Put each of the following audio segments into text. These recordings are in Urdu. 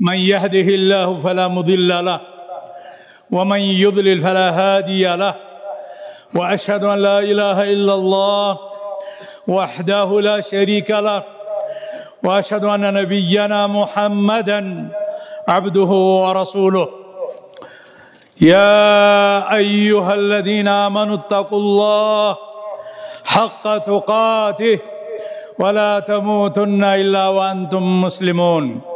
من يهده الله فلا مضل له ومن يضلل فلا هادي له وأشهد أن لا إله إلا الله وحده لا شريك له وأشهد أن نبينا محمدا عبده ورسوله. يا أيها الذين آمنوا اتقوا الله حق تقاته ولا تموتن إلا وأنتم مسلمون.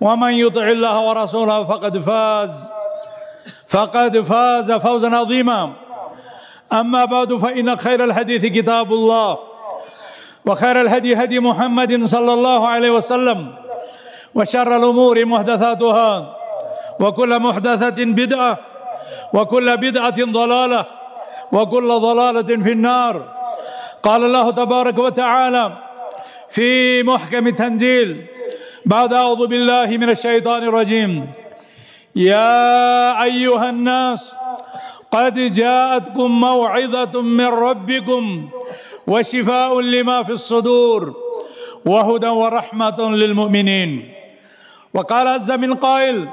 ومن يطع الله ورسوله فقد فاز فقد فاز فوزا عظيما. أما بعد فإن خير الحديث كتاب الله وخير الهدي هدي محمد صلى الله عليه وسلم وشر الأمور محدثاتها وكل محدثة بدعة وكل بدعة ضلالة وكل ضلالة في النار. قال الله تبارك وتعالى في محكم تنزيل بعد أعوذ بالله من الشيطان الرجيم. يا أيها الناس قد جاءتكم موعظة من ربكم وشفاء لما في الصدور وهدى ورحمة للمؤمنين. وقال عز من قائل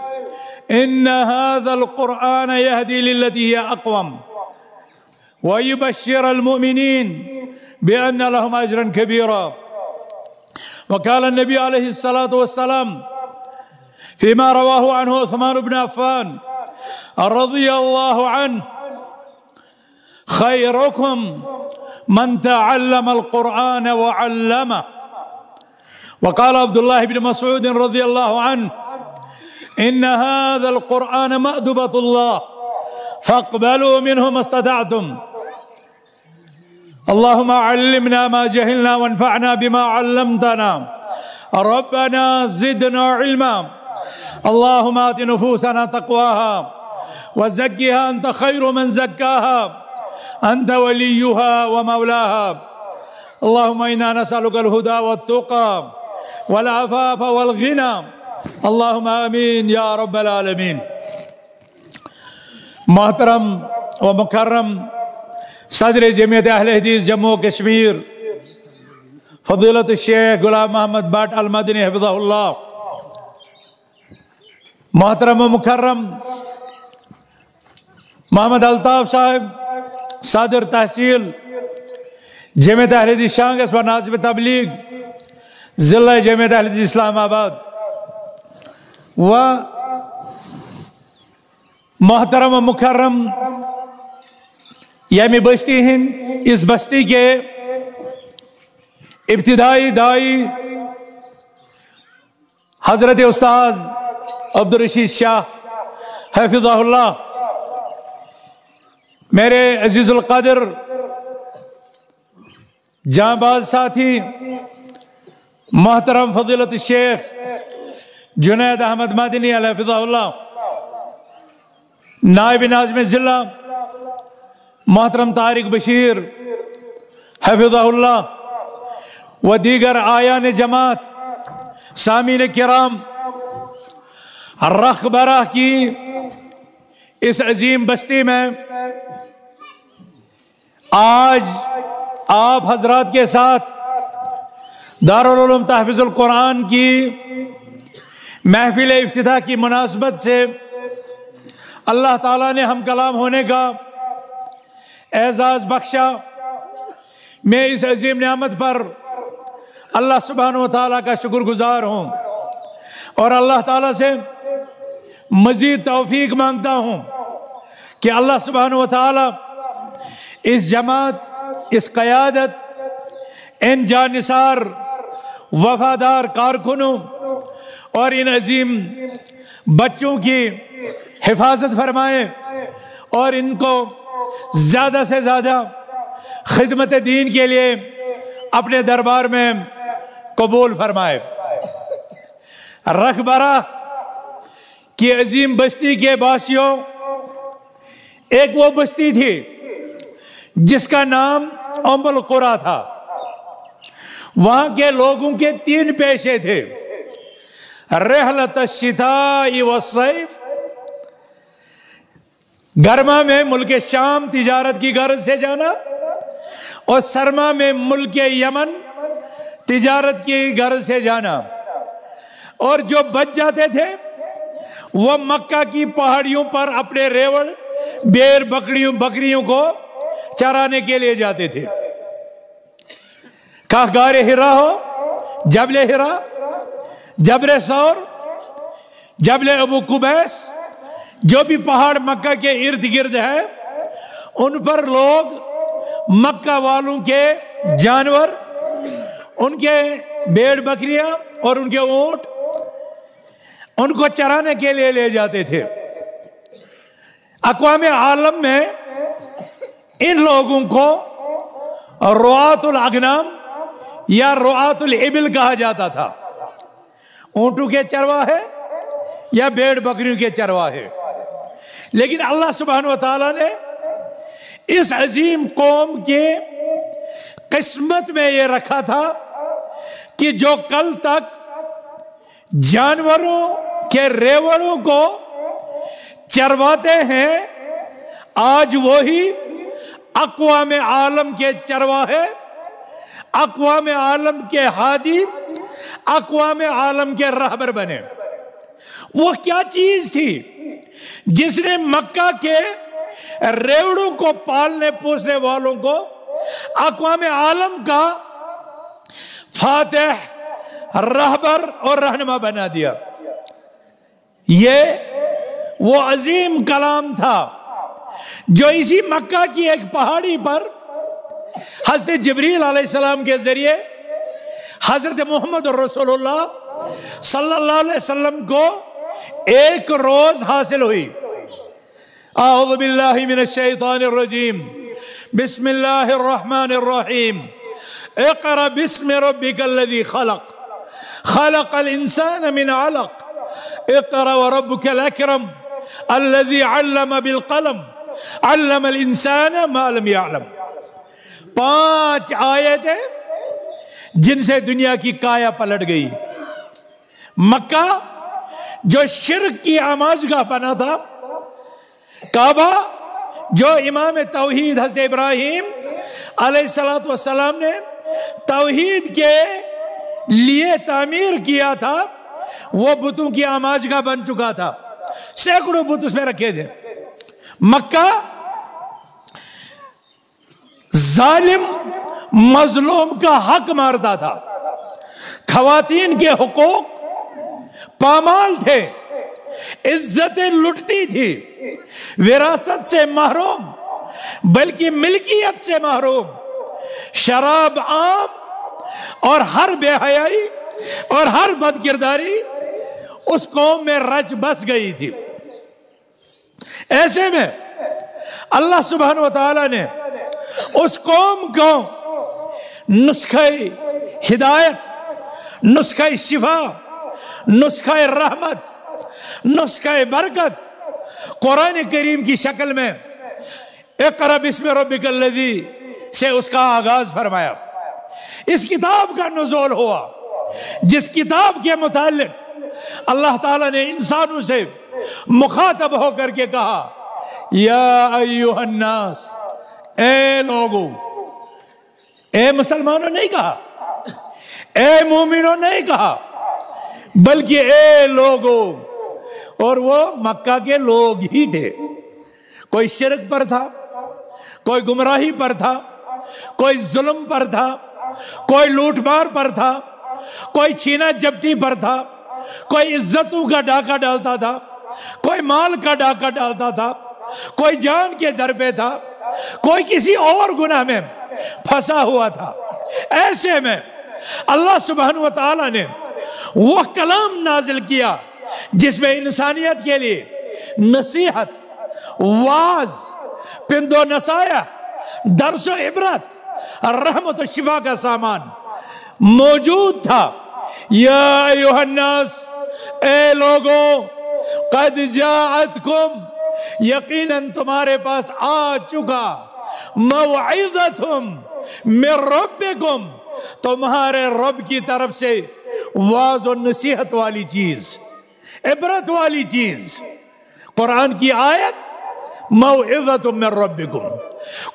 إن هذا القرآن يهدي للتي هي أقوم ويبشر المؤمنين بأن لهم أجرا كبيرا. وقال النبي عليه الصلاة والسلام فيما رواه عنه عثمان بن عفان رضي الله عنه خيركم من تعلم القرآن وعلمه. وقال عبد الله بن مسعود رضي الله عنه إن هذا القرآن مأدبة الله فاقبلوا منه ما استطعتم. اللهم علمنا ما جهلنا وانفعنا بما علمتنا. ربنا زدنا علما. اللهم آت نفوسنا تقواها وزكها أنت خير من زكاها. أنت وليها ومولاها. اللهم إنا نسألك الهدى والتقى والعفاف والغنى. اللهم آمين يا رب العالمين. محترم ومكرم صدر جمعیت اہل حدیث جموں کشمیر، فضیلت الشیخ غلام محمد بٹ المدنی حفظہ اللہ، محترم و مکرم، محمد الطاف صاحب، صدر تحصیل، جمعیت اہل حدیث شانگس و ناظم تبلیغ، ضلع جمعیت اہل حدیث اسلام آباد، و محترم و مکرم یمی بستی ہند، اس بستی کے ابتدائی دائی حضرت استاذ عبدالرشید شاہ حفظہ اللہ، میرے عزیز القدر جاں باز ساتھی، محترم فضیلت الشیخ جنید احمد مدنی الحفظہ اللہ، نائب ناظم ضلع محترم طارق بشیر حفظہ اللہ و دیگر آیان جماعت سامین کرام رخ براہ کی اس عظیم بستی میں آج آپ حضرات کے ساتھ دارالعلوم تحفظ القرآن کی محفل افتتاح کی مناسبت سے اللہ تعالیٰ نے ہم کلام ہونے کا اعزاز بخشا، میں اس عظیم نعمت پر اللہ سبحانہ و تعالیٰ کا شکر گزار ہوں اور اللہ تعالیٰ سے مزید توفیق مانگتا ہوں کہ اللہ سبحانہ و تعالیٰ اس جماعت، اس قیادت، ان جانصار وفادار کارکنوں اور ان عظیم بچوں کی حفاظت فرمائے اور ان کو زیادہ سے زیادہ خدمت دین کے لیے اپنے دربار میں قبول فرمائے۔ رکھ برا کہ عظیم بستی کے باسیوں، ایک وہ بستی تھی جس کا نام ام القرا تھا۔ وہاں کے لوگوں کے تین پیشے تھے۔ رحلت الشتاء والصیف گرما میں ملک شام تجارت کی غرض سے جانا اور سرما میں ملک یمن تجارت کی غرض سے جانا۔ اور جو بچ جاتے تھے، وہ مکہ کی پہاڑیوں پر اپنے ریوڑ، بیر بکریوں بکریوں کو چرانے کے لیے جاتے تھے۔ گار ہرا ہو، جبل ہرا جبر سور جبل ابو کبیس جو بھی پہاڑ مکہ کے ارد گرد ہے، ان پر لوگ مکہ والوں کے جانور، ان کے بیڑ بکریاں اور ان کے اونٹ، ان کو چرانے کے لیے لے جاتے تھے۔ اقوام عالم میں ان لوگوں کو روعات الاغنام یا روعات الابل کہا جاتا تھا۔ اونٹوں کے چرواہے یا بیڑ بکریوں کے چرواہے۔ لیکن اللہ سبحانہ و تعالیٰ نے اس عظیم قوم کے قسمت میں یہ رکھا تھا کہ جو کل تک جانوروں کے ریوڑوں کو چرواتے ہیں، آج وہی اقوام عالم کے چرواہے اقوام عالم کے ہادی، اقوام عالم کے رہبر بنے۔ وہ کیا چیز تھی؟ جس نے مکہ کے ریوڑوں کو پالنے، پوسنے والوں کو اقوام عالم کا فاتح، رہبر اور رہنما بنا دیا۔ یہ وہ عظیم کلام تھا جو اسی مکہ کی ایک پہاڑی پر حضرت جبریل علیہ السلام کے ذریعے حضرت محمد رسول اللہ صلی اللہ علیہ وسلم کو ایک روز حاصل ہوئی۔ اعوذ باللہ من الشیطان الرجیم۔ بسم اللہ الرحمن الرحیم۔ اقرا بسم ربک الذي خلق۔ خلق الانسان من علق۔ اقرا وربك الاکرم۔ الذي علم بالقلم۔ علم الانسان ما لم يعلم پانچ آیتیں جن سے دنیا کی کایا پلٹ گئی۔ مکہ جو شرک کی آماز کا بنا تھا، کعبہ، جو امام توحید حضرت ابراہیم علیہ السلام والسلام نے توحید کے لیے تعمیر کیا تھا، وہ بتوں کی آماز کا بن چکا تھا۔ سینکڑوں بت اس میں رکھے تھے۔ مکہ، ظالم، مظلوم کا حق مارتا تھا۔ خواتین کے حقوق پامال تھے، عزتیں لٹتی تھی وراثت سے محروم، بلکہ ملکیت سے محروم۔ شراب عام اور ہر بے حیائی اور ہر بد کرداری اس قوم میں رچ بس گئی تھی۔ ایسے میں اللہ سبحانہ و تعالی نے اس قوم کو نسخہ ہدایت، نسخہ شفا نسخہ رحمت، نسخہ برکت۔ قرآن کریم کی شکل میں اقرب بسم ربک الذی، سے اس کا آغاز فرمایا۔ اس کتاب کا نزول ہوا، جس کتاب کے متعلق اللہ تعالیٰ نے انسانوں سے مخاطب ہو کر کے کہا، یا ایوہ الناس، اے لوگوں اے مسلمانوں نہیں کہا، اے مومنوں نہیں کہا۔ بلکہ اے لوگوں اور وہ مکہ کے لوگ ہی تھے۔ کوئی شرک پر تھا، کوئی گمراہی پر تھا، کوئی ظلم پر تھا، کوئی لوٹ مار پر تھا، کوئی چھینا جپٹی پر تھا، کوئی عزتوں کا ڈاکہ ڈالتا تھا، کوئی مال کا ڈاکہ ڈالتا تھا، کوئی جان کے در پہ تھا، کوئی کسی اور گناہ میں پھنسا ہوا تھا۔ ایسے میں اللہ سبحانہ و تعالی نے وہ کلام نازل کیا جس میں انسانیت کے لیے نصیحت، واز، پند و نسایہ درس و عبرت، رحمت و شفا کا سامان موجود تھا۔ یا ایوہ الناس، اے لوگوں قد جاءتکم، یقیناً تمہارے پاس آ چکا۔ موعظتم من ربکم، تمہارے رب کی طرف سے واض و نصیحت والی چیز عبرت والی چیز قرآن کی آیت موعظت من ربکم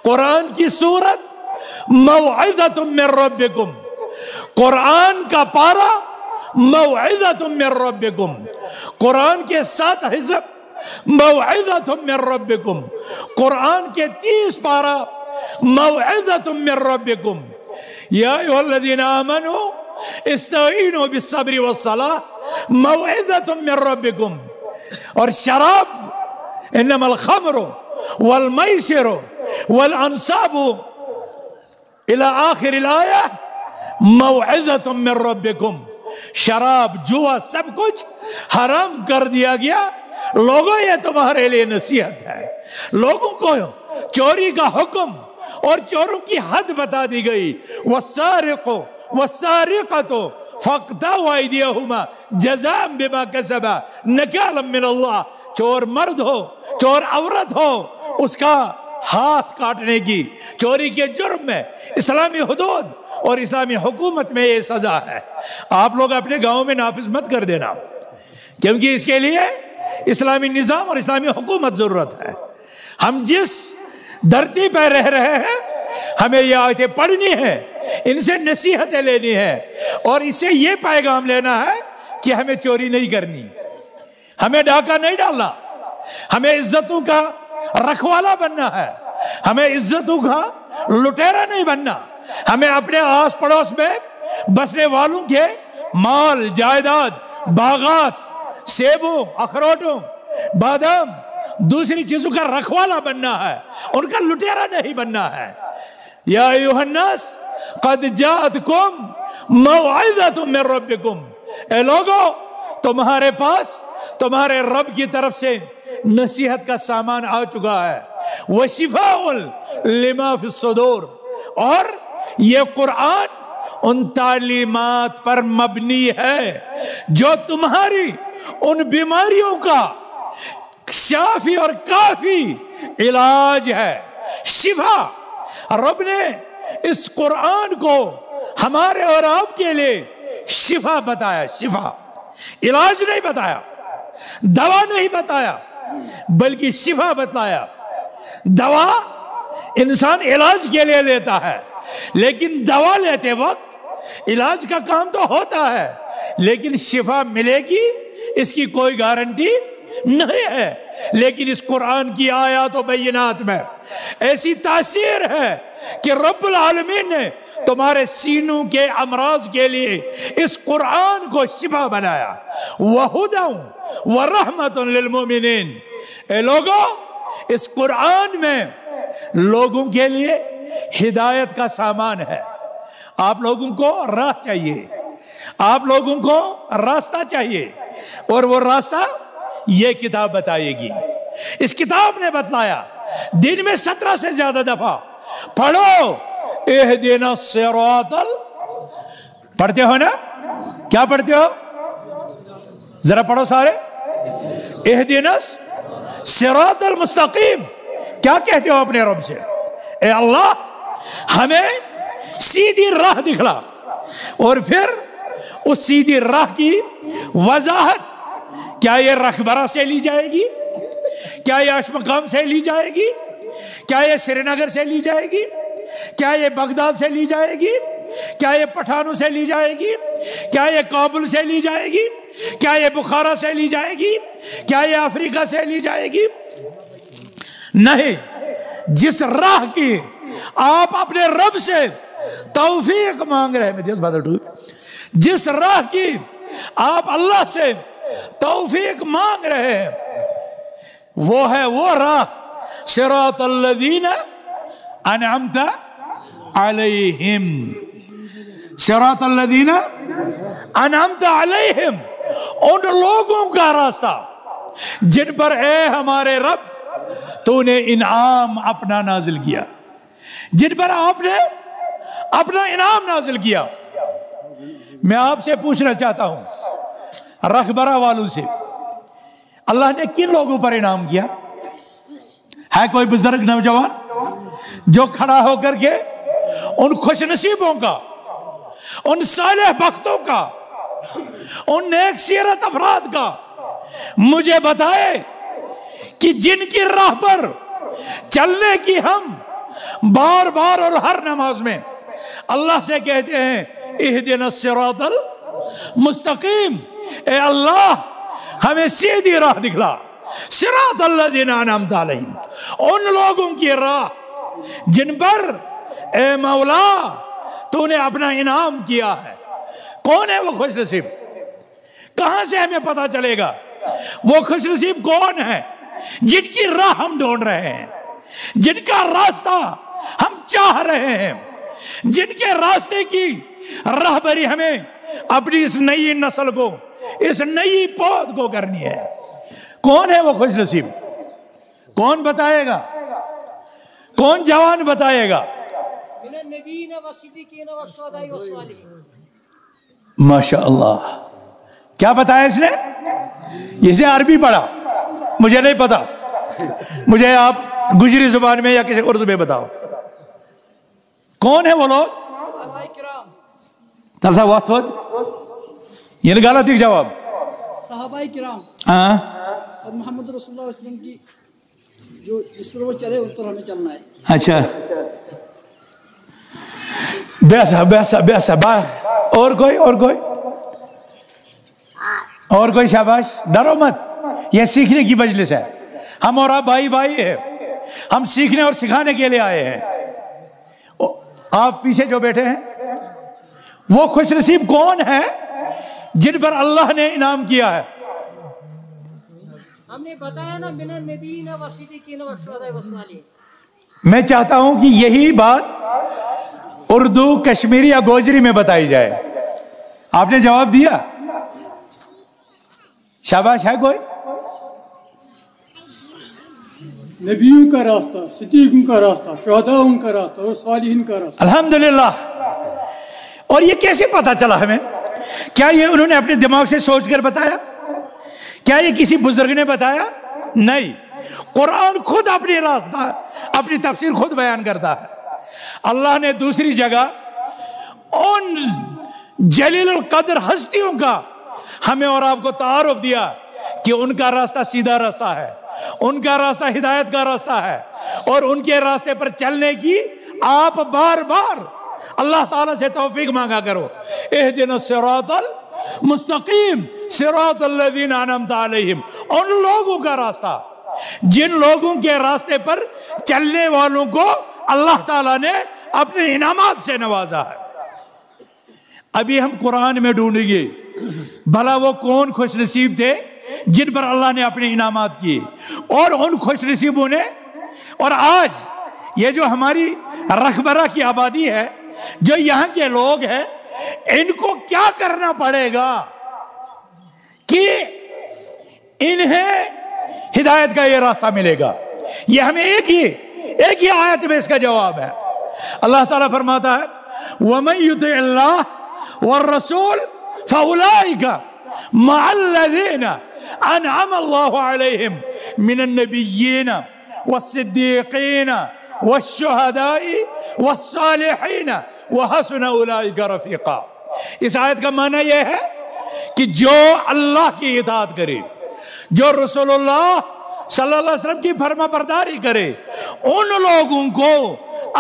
قرآن کی صورت موعظت من ربکم قرآن کا پارا موعظت من ربکم قرآن کے سات حزب موعظت من ربکم قرآن کے تیس پارا موعظت من ربکم یا ایوہ الذین آمنوا استعینوا بالصبر والصلاة موعظت من ربکم اور شراب انما الخمر والمیسر والانصاب الى آخر الآیہ موعظت من ربکم شراب، جوا، سب کچھ حرام کر دیا گیا. لوگوں یہ تمہارے لیے نصیحت ہے. لوگوں کو چوری کا حکم اور چوروں کی حد بتا دی گئی. والسارق والسارقة. فاقطعوا ايديهما جزاء بما كسبا. نكالا من اللہ چور مرد ہو، چور عورت ہو، اس کا ہاتھ کاٹنے کی. چوری کے جرم میں اسلامی حدود اور اسلامی حکومت میں یہ سزا ہے. آپ لوگ اپنے گاؤں میں نافذ مت کر دینا. کیونکہ اس کے لیے اسلامی نظام اور اسلامی حکومت ضرورت ہے. ہم جس دھرتی پہ رہ رہے ہیں، ہمیں یہ آیتیں پڑھنی ہے ان سے نصیحتیں لینی ہے اور اس سے یہ پیغام لینا ہے کہ ہمیں چوری نہیں کرنی۔ ہمیں ڈاکہ نہیں ڈالنا۔ ہمیں عزتوں کا رکھوالا بننا ہے۔ ہمیں عزتوں کا لٹیرا نہیں بننا۔ ہمیں اپنے آس پڑوس میں بسنے والوں کے مال، جائیداد، باغات، سیبوں، اخروٹوں، بادام، دوسری چیزوں کا رکھوالا بننا ہے۔ ان کا لٹیرا نہیں بننا ہے۔ یا ایوہ الناس، قد جاءتکم موعظت من ربکم اے لوگو، تمہارے پاس، تمہارے رب کی طرف سے نصیحت کا سامان آ چکا ہے۔ وَشِفَاءٌ لِمَا فِي الصُّدُورِ۔ اور یہ قرآن ان تعلیمات پر مبنی ہے، جو تمہاری ان بیماریوں کا شافی اور کافی علاج ہے۔ شفا رب نے اس قرآن کو ہمارے اور آپ کے لیے شفا بتایا، شفا۔ علاج نہیں بتایا، دوا نہیں بتایا، بلکہ شفا بتایا دوا انسان علاج کے لیے لیتا ہے، لیکن دوا لیتے وقت علاج کا کام تو ہوتا ہے، لیکن شفا ملے گی، اس کی کوئی گارنٹی نہیں ہے۔ لیکن اس قرآن کی آیات و بینات میں ایسی تاثیر ہے کہ رب العالمین نے تمہارے سینوں کے امراض کے لیے اس قرآن کو شفا بنایا۔ وَهُدًا وَرَحْمَةٌ لِلْمُؤْمِنِينَ۔ اے لوگوں اس قرآن میں لوگوں کے لیے ہدایت کا سامان ہے۔ آپ لوگوں کو راہ چاہیے۔ آپ لوگوں کو راستہ چاہیے۔ اور وہ راستہ یہ کتاب بتائے گی۔ اس کتاب نے بتلایا، دن میں سترہ سے زیادہ دفعہ پڑھو۔ اہ دینا پڑھتے ہو نا؟ کیا پڑھتے ہو؟ ذرا پڑھو سارے۔ اہ دینا سیروات المستقیم۔ کیا کہتے ہو اپنے رب سے؟ اے اللہ، ہمیں سیدھی راہ دکھلا۔ اور پھر اس سیدھی راہ کی وضاحت کیا یہ رخبرہ سے لی جائے گی؟ کیا یہ اشمقام سے لی جائے گی؟ کیا یہ سری نگر سے لی جائے گی؟ کیا یہ بغداد سے لی جائے گی؟ کیا یہ پٹھانوں سے لی جائے گی؟ کیا یہ کابل سے لی جائے گی؟ کیا یہ بخارا سے لی جائے گی؟ کیا یہ افریقہ سے لی جائے گی؟ نہیں، جس راہ کی آپ اپنے رب سے توفیق مانگ رہے ہیں جس راہ کی آپ اللہ سے توفیق مانگ رہے ہیں۔ وہ ہے وہ راہ سراط الذین انعمت علیہم۔ سراط الذین انعمت علیہم، ان لوگوں کا راستہ جن پر اے ہمارے رب، تو نے انعام اپنا نازل کیا۔ جن پر آپ نے اپنا انعام نازل کیا۔ میں آپ سے پوچھنا چاہتا ہوں رخبرہ والوں سے۔ اللہ نے کن لوگوں پر انعام کیا؟ ہے کوئی بزرگ نوجوان جو کھڑا ہو کر کے ان خوش نصیبوں کا، ان صالح بختوں کا، ان نیک سیرت افراد کا مجھے بتائے کہ جن کی راہ پر چلنے کی ہم بار بار اور ہر نماز میں اللہ سے کہتے ہیں اہدنا الصراط المستقیم۔ اے اللہ، ہمیں سیدھی راہ دکھلا۔ صراط اللہ دین انعمت علیہم۔ ان لوگوں کی راہ جن پر اے مولا تو نے اپنا انعام کیا ہے۔ کون ہے وہ خوش نصیب؟ کہاں سے ہمیں پتا چلے گا؟ وہ خوش نصیب کون ہے؟ جن کی راہ ہم ڈھونڈ رہے ہیں۔ جن کا راستہ ہم چاہ رہے ہیں۔ جن کے راستے کی راہ بری ہمیں اپنی اس نئی نسل کو اس نئی پود کو کرنی ہے۔ کون ہے وہ خوش نصیب؟ کون بتائے گا؟ کون جوان بتائے گا؟ ماشاء اللہ کیا بتایا اس نے؟ اسے عربی پڑھا۔ مجھے نہیں پتا۔ مجھے آپ گجری زبان میں یا کسی اردو میں بتاؤ۔ کون ہے وہ لوگ؟ تلسا وقت یہ غلط ایک جواب۔ صحابہ کرام ہاں اور محمد رسول اللہ علیہ وسلم کی جو جس پر وہ چلے اس پر ہمیں چلنا ہے۔ اچھا۔ بیسا بیسا بیسا با اور کوئی اور کوئی؟ اور کوئی شاباش؟ ڈرو مت۔ یہ سیکھنے کی مجلس ہے۔ ہم اور آپ بھائی بھائی ہیں۔ ہم سیکھنے اور سکھانے کے لیے آئے ہیں۔ آپ پیچھے جو بیٹھے ہیں وہ خوش نصیب کون ہے؟ جن پر اللہ نے انعام کیا ہے۔ ہم نے بتایا نا صالحین میں چاہتا ہوں کہ یہی بات اردو کشمیری یا گوجری میں بتائی جائے۔ آپ نے جواب دیا؟ شاباش ہے کوئی؟ نبیوں کا راستہ صدیقوں کا راستہ شہداؤں کا راستہ اور صالحین کا راستہ۔ الحمدللہ۔ اور یہ کیسے پتا چلا ہمیں؟ کیا یہ انہوں نے اپنے دماغ سے سوچ کر بتایا؟ کیا یہ کسی بزرگ نے بتایا؟ نہیں۔ قرآن خود اپنی راستہ اپنی تفسیر خود بیان کرتا ہے۔ اللہ نے دوسری جگہ ان جلیل القدر ہستیوں کا ہمیں اور آپ کو تعارف دیا کہ ان کا راستہ سیدھا راستہ ہے، ان کا راستہ ہدایت کا راستہ ہے اور ان کے راستے پر چلنے کی آپ بار بار اللہ تعالیٰ سے توفیق مانگا کرو۔ اہدنا الصراط المستقیم، صراط الذین انعمت علیہم۔ ان لوگوں کا راستہ، جن لوگوں کے راستے پر چلنے والوں کو اللہ تعالیٰ نے اپنے انعامات سے نوازا ہے۔ ابھی ہم قرآن میں ڈھونڈیں گے، بھلا وہ کون خوش نصیب تھے جن پر اللہ نے اپنے انعامات کیے۔ اور ان خوش نصیبوں نے، اور آج یہ جو ہماری رخبرہ کی آبادی ہے جو یہاں کے لوگ ہیں، ان کو کیا کرنا پڑے گا؟ کہ انہیں ہدایت کا یہ راستہ ملے گا۔ یہ ہمیں ایک ہی ایک ہی آیت میں اس کا جواب ہے۔ اللہ تعالیٰ فرماتا ہے، وَمَن يُطِعِ اللَّهِ وَالرَّسُولِ فَأُولَئِكَ مَعَ الَّذِينَ أَنْعَمَ اللَّهُ عَلَيْهِمْ مِنَ النَّبِيِّينَ وَالصِّدِّيقِينَ وَالشُّهَدَاءِ وَالصَّالِحِينَ وَحَسُنَ أُولَئِكَ رَفِيقًا اس آیت کا معنی یہ ہے کہ جو اللہ کی اطاعت کرے، جو رسول اللہ صلی اللہ علیہ وسلم کی فرما برداری کرے، ان لوگوں کو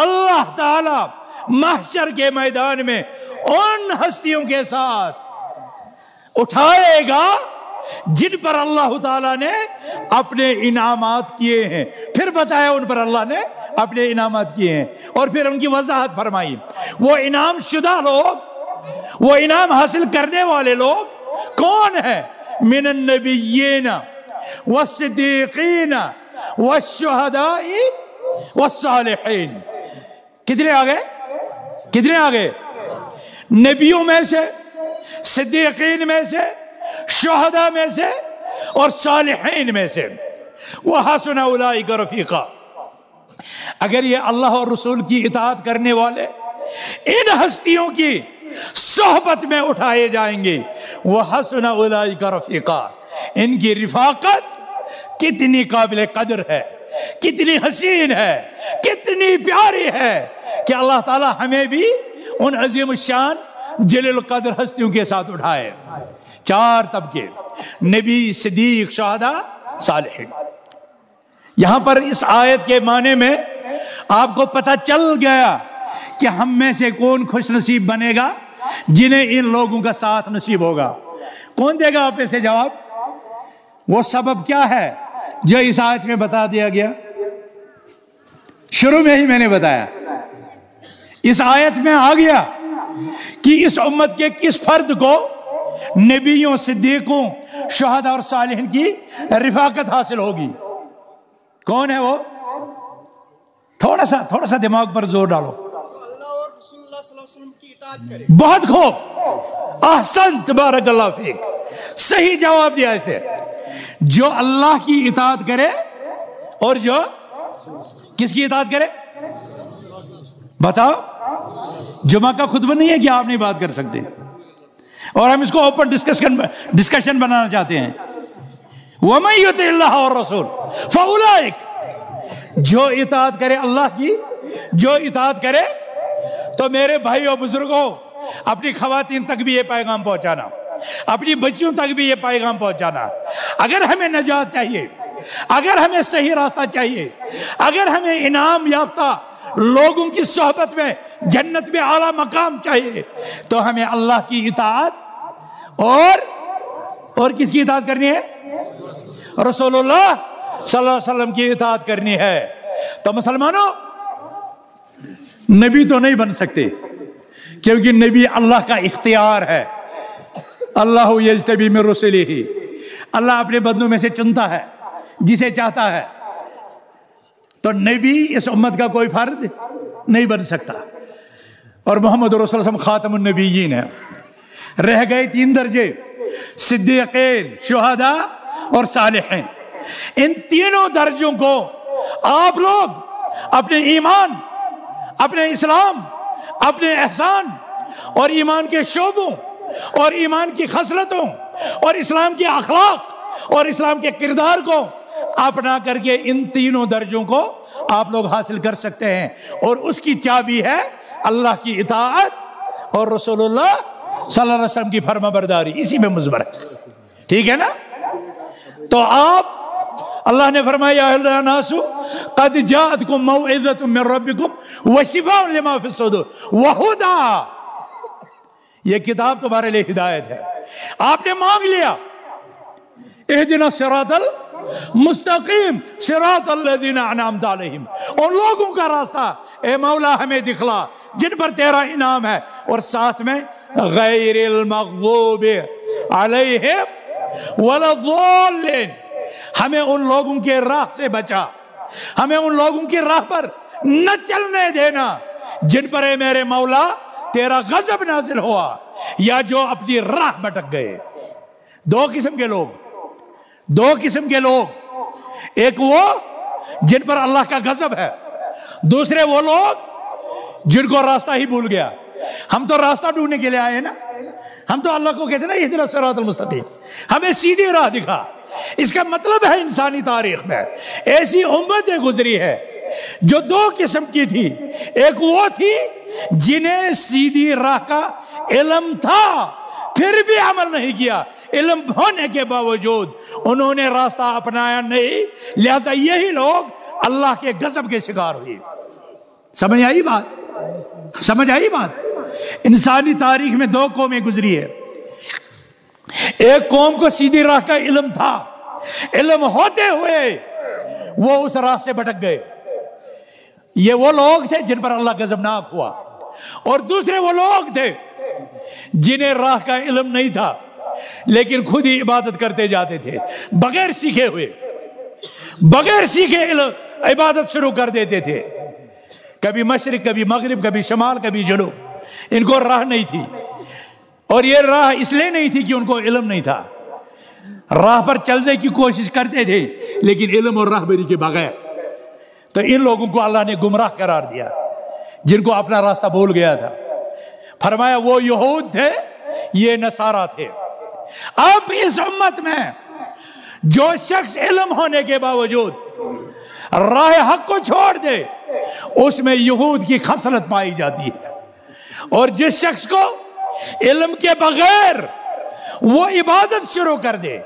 اللہ تعالی محشر کے میدان میں ان ہستیوں کے ساتھ اٹھائے گا جن پر اللہ تعالیٰ نے اپنے انعامات کیے ہیں۔ پھر بتایا ان پر اللہ نے اپنے انعامات کیے ہیں۔ اور پھر ان کی وضاحت فرمائی۔ وہ انعام شدہ لوگ، وہ انعام حاصل کرنے والے لوگ کون ہے من النبیین والصدیقین والشہداء والصالحین۔ کتنے آگئے؟ کتنے آگئے؟ نبیوں میں سے، صدیقین میں سے شہداء میں سے اور صالحین میں سے. وحسن اولئک رفیقا اگر یہ اللہ اور رسول کی اطاعت کرنے والے ان ہستیوں کی صحبت میں اٹھائے جائیں گے. وہ حسن اولائی کا رفیقہ ان کی رفاقت کتنی قابل قدر ہے، کتنی حسین ہے، کتنی پیاری ہے کہ اللہ تعالی ہمیں بھی ان عظیم الشان جلیل القدر ہستیوں کے ساتھ اٹھائے۔ چار طبقے، نبی، صدیق شہدہ صالح یہاں پر اس آیت کے معنی میں آپ کو پتہ چل گیا کہ ہم میں سے کون خوش نصیب بنے گا، جنہیں ان لوگوں کا ساتھ نصیب ہوگا۔ کون دے گا آپ میں سے جواب؟ وہ سبب کیا ہے جو اس آیت میں بتا دیا گیا؟ شروع میں ہی میں نے بتایا۔ اس آیت میں آ گیا کہ اس امت کے کس فرد کو نبیوں، صدیقوں شہد اور صالحین کی رفاقت حاصل ہوگی۔ کون ہے وہ؟ تھوڑا سا تھوڑا سا دماغ پر زور ڈالو۔ بہت خوب۔ احسن، تبارک اللہ فیک۔ صحیح جواب دیا اس نے۔ جو اللہ کی اطاعت کرے اور جو کس کی اطاعت کرے؟ بتاؤ۔ جمعہ کا خطبہ نہیں ہے کہ آپ نہیں بات کر سکتے۔ اور ہم اس کو اوپن ڈسکشن ڈسکشن بنانا چاہتے ہیں۔ وَمَن اللہ اور رسول فَأُولَئِكَ، جو اطاعت کرے اللہ کی، جو اطاعت کرے، تو میرے بھائی اور بزرگوں، اپنی خواتین تک بھی یہ پیغام پہنچانا۔ اپنی بچیوں تک بھی یہ پیغام پہنچانا۔ اگر ہمیں نجات چاہیے، اگر ہمیں صحیح راستہ چاہیے، اگر ہمیں انعام یافتہ لوگوں کی صحبت میں جنت میں اعلیٰ مقام چاہیے۔ تو ہمیں اللہ کی اطاعت اور اور کس کی اطاعت کرنی ہے؟ رسول اللہ صلی اللہ علیہ وسلم کی اطاعت کرنی ہے۔ تو مسلمانوں، نبی تو نہیں بن سکتے، کیونکہ نبی اللہ کا اختیار ہے۔ اللہ یجتبی میں رسلی ہی اللہ اپنے بدنوں میں سے چنتا ہے، جسے چاہتا ہے۔ تو نبی اس امت کا کوئی فرد نہیں بن سکتا۔ اور محمد رسول اللہ وسلم خاتم النبیین ہے رہ گئے تین درجے۔ صدیقین، شہداء اور صالحین۔ ان تینوں درجوں کو آپ لوگ اپنے ایمان، اپنے اسلام، اپنے احسان اور ایمان کے شعبوں اور ایمان کی خصلتوں اور اسلام کے اخلاق اور اسلام کے کردار کو اپنا کر کے ان تینوں درجوں کو آپ لوگ حاصل کر سکتے ہیں۔ اور اس کی چابی ہے اللہ کی اطاعت اور رسول اللہ صلی اللہ علیہ وسلم کی فرما برداری اسی میں مزبر ہے۔ ٹھیک ہے نا؟ تو آپ، اللہ نے فرمایا ناسو، قد جاءتکم موعظت من ربکم وشفاء لما فی الصدور۔ وہدا، یہ کتاب تمہارے لیے ہدایت ہے۔ آپ نے مانگ لیا۔ اہدنا صراط المستقیم صراط الذین انعمت علیہم۔ ان لوگوں کا راستہ، اے مولا، ہمیں دکھلا، جن پر تیرا انعام ہے۔ اور ساتھ میں، غیر المغضوب علیہم ولا الضالین۔ ہمیں ان لوگوں کے راہ سے بچا۔ ہمیں ان لوگوں کی راہ پر نہ چلنے دینا۔ جن پر اے میرے مولا، تیرا غضب نازل ہوا، یا جو اپنی راہ بٹک گئے۔ دو قسم کے لوگ۔ دو قسم کے لوگ۔ ایک وہ جن پر اللہ کا غضب ہے۔ دوسرے وہ لوگ جن کو راستہ ہی بھول گیا۔ ہم تو راستہ ڈھونڈنے کے لیے آئے نا۔ ہم تو اللہ کو کہتے ہیں نا، یہ دن سرات المستقیم۔ ہمیں سیدھی راہ دکھا۔ اس کا مطلب ہے انسانی تاریخ میں۔ ایسی امتیں گزری ہے جو دو قسم کی تھی۔ ایک وہ تھی جنہیں سیدھی راہ کا علم تھا۔ پھر بھی عمل نہیں کیا، علم ہونے کے باوجود انہوں نے راستہ اپنایا نہیں۔ لہذا یہی لوگ اللہ کے غضب کے شکار ہوئے۔ سمجھ آئی بات؟ سمجھ آئی بات؟ انسانی تاریخ میں دو قومیں گزری ہے ایک قوم کو سیدھی راہ کا علم تھا۔ علم ہوتے ہوئے وہ اس راہ سے بھٹک گئے۔ یہ وہ لوگ تھے جن پر اللہ گزمناک ہوا۔ اور دوسرے وہ لوگ تھے جنہیں راہ کا علم نہیں تھا، لیکن خود ہی عبادت کرتے جاتے تھے۔ بغیر سیکھے ہوئے، بغیر سیکھے علم عبادت شروع کر دیتے تھے۔ کبھی مشرق، کبھی مغرب، کبھی شمال، کبھی جنوب۔ ان کو راہ نہیں تھی۔ اور یہ راہ اس لیے نہیں تھی کہ ان کو علم نہیں تھا۔ راہ پر چلنے کی کوشش کرتے تھے، لیکن علم اور راہ بری کے بغیر۔ تو ان لوگوں کو اللہ نے گمراہ قرار دیا، جن کو اپنا راستہ بول گیا تھا۔ فرمایا، وہ یہود تھے، یہ نصارہ تھے۔ اب اس امت میں جو شخص علم ہونے کے باوجود راہ حق کو چھوڑ دے، اس میں یہود کی خصلت پائی جاتی ہے۔ اور جس شخص کو علم کے بغیر وہ عبادت شروع کر دے،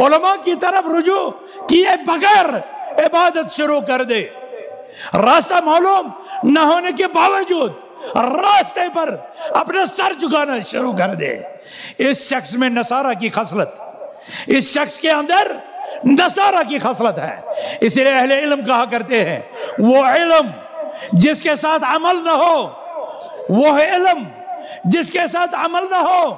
علماء کی طرف رجوع کیے بغیر عبادت شروع کر دے۔ راستہ معلوم نہ ہونے کے باوجود راستے پر اپنا سر جھکانا شروع کر دے۔ اس شخص میں نصارہ کی خصلت، اس شخص کے اندر نصارہ کی خصلت ہے۔ اس لیے اہل علم کہا کرتے ہیں، وہ علم جس کے ساتھ عمل نہ ہو، وہ علم جس کے ساتھ عمل نہ ہو،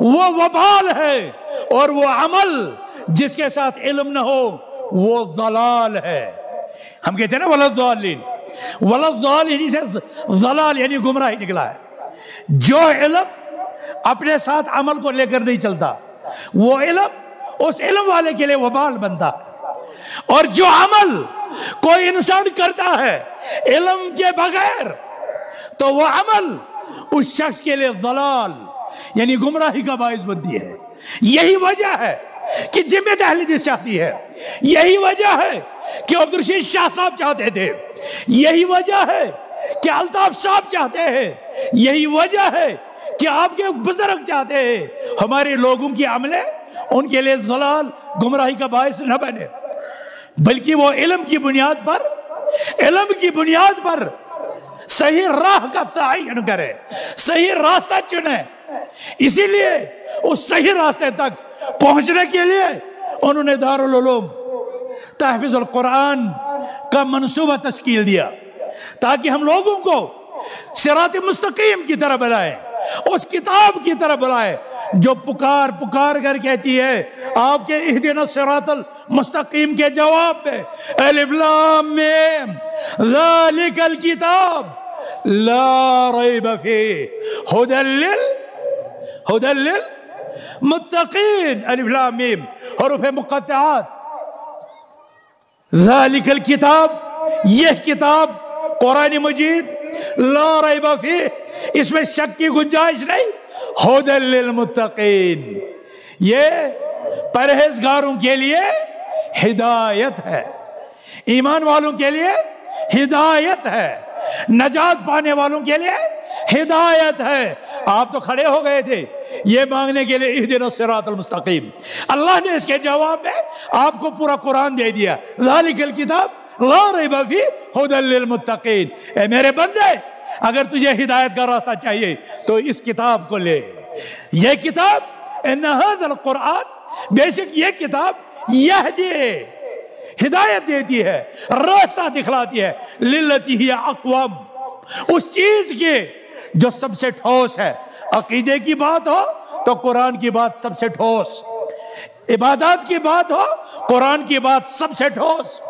وہ وبال ہے۔ اور وہ عمل جس کے ساتھ علم نہ ہو، وہ ضلال ہے۔ ہم کہتے ہیں نا ولدالین ولدالین یعنی سے ضلال یعنی گمراہی نکلا ہے۔ جو علم اپنے ساتھ عمل کو لے کر نہیں چلتا، وہ علم اس علم والے کے لیے وبال بنتا۔ اور جو عمل کوئی انسان کرتا ہے علم کے بغیر، تو وہ عمل اس شخص کے لیے ضلال یعنی گمراہی کا باعث بنتی ہے۔ یہی وجہ ہے کہ جمع حدیث چاہتی ہے۔ یہی وجہ ہے کہ عبدالرشید شاہ صاحب چاہتے تھے۔ یہی وجہ ہے کہ الطاف صاحب چاہتے ہیں۔ یہی وجہ ہے کہ آپ کے بزرگ چاہتے ہیں۔ ہمارے لوگوں کی عملے ان کے لیے ضلال گمراہی کا باعث نہ بنے۔ بلکہ وہ علم کی بنیاد پر، علم کی بنیاد پر صحیح راہ کا تعین کرے، صحیح راستہ چنے۔ اسی لیے اس صحیح راستے تک پہنچنے کے لیے انہوں نے دارالعلوم، تحفظ القرآن کا منصوبہ تشکیل دیا، تاکہ ہم لوگوں کو سرات مستقیم کی طرح بلائیں، اس کتاب کی طرح بلائے جو پکار پکار کر کہتی ہے، آپ کے اہدین السراط المستقیم کے جواب میں، الف لام میم ذالک الكتاب لا ریب فی ہدلل الف لام میم حروف مقطعات. ذالک الكتاب. یہ کتاب قرآن مجید لا ریب فی اس میں شک کی گنجائش نہیں. ہدل للمتقین یہ پرہیزگاروں کے لیے ہدایت ہے. ایمان والوں کے لیے ہدایت ہے. نجات پانے والوں کے لیے ہدایت ہے۔ آپ تو کھڑے ہو گئے تھے۔ یہ مانگنے کے لیے دن الصراط المستقیم۔ اللہ نے اس کے جواب میں آپ کو پورا قرآن دے دیا۔ ذالک الکتاب لا ریب فی ہدل للمتقین۔ اے میرے بندے، اگر تجھے ہدایت کا راستہ چاہیے تو اس کتاب کو لے۔ یہ کتاب القرآن، بے شک یہ کتاب یہ دے ہدایت دیتی ہے، راستہ دکھلاتی ہے۔ للتی ہی اقوام۔ اس چیز کے جو سب سے ٹھوس ہے، عقیدے کی بات ہو تو قرآن کی بات سب سے ٹھوس۔ عبادات کی بات ہو، قرآن کی بات سب سے ٹھوس۔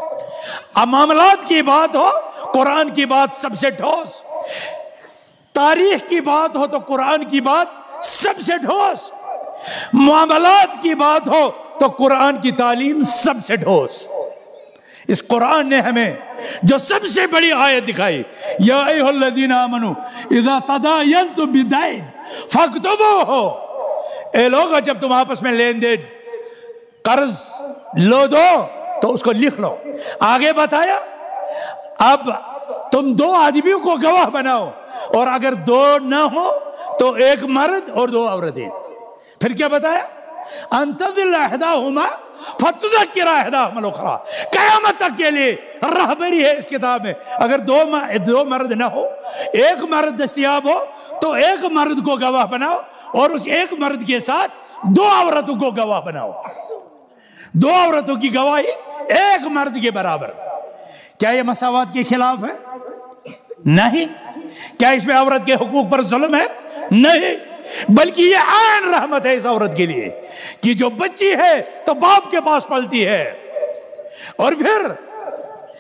معاملات کی بات ہو، قرآن کی بات سب سے ٹھوس۔ تاریخ کی بات ہو تو قرآن کی بات سب سے ٹھوس۔ معاملات کی بات ہو تو قرآن کی تعلیم سب سے ٹھوس۔ اس قرآن نے ہمیں جو سب سے بڑی آیت دکھائی، یا ایہو الذین آمنو، اذا تداینتم بدائن فاکتبو ہو اے لوگا جب تم آپس میں لین دین، قرض لو دو، تو اس کو لکھ لو۔ آگے بتایا، اب تم دو آدمیوں کو گواہ بناؤ، اور اگر دو نہ ہو، تو ایک مرد اور دو عورتیں۔ پھر کیا بتایا؟ انتظل احداہما فتذکر احداہما الاخرى قیامت تک کے لیے رہبری ہے اس کتاب میں. اگر دو دو مرد نہ ہو، ایک مرد دستیاب ہو، تو ایک مرد کو گواہ بناؤ اور اس ایک مرد کے ساتھ دو عورتوں کو گواہ بناؤ۔ دو عورتوں کی گواہی ایک مرد کے برابر۔ کیا یہ مساوات کے خلاف ہے؟ نہیں۔ کیا اس میں عورت کے حقوق پر ظلم ہے؟ نہیں۔ بلکہ یہ عین رحمت ہے اس عورت کے لیے کہ جو بچی ہے تو باپ کے پاس پلتی ہے۔ اور پھر